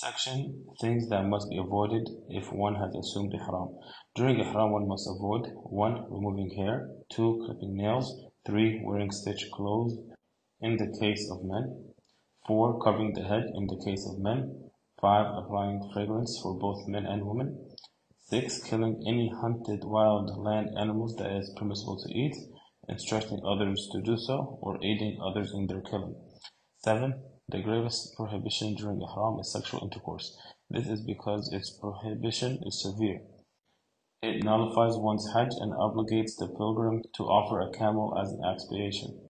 Section Things that must be avoided if one has assumed ihram. During ihram, one must avoid 1. Removing hair, 2. Clipping nails, 3. Wearing stitched clothes in the case of men, 4. Covering the head in the case of men, 5. Applying fragrance for both men and women, 6. Killing any hunted wild land animals that is permissible to eat, instructing others to do so, or aiding others in their killing. 7. The gravest prohibition during ihram is sexual intercourse. This is because its prohibition is severe. It nullifies one's hajj and obligates the pilgrim to offer a camel as an expiation.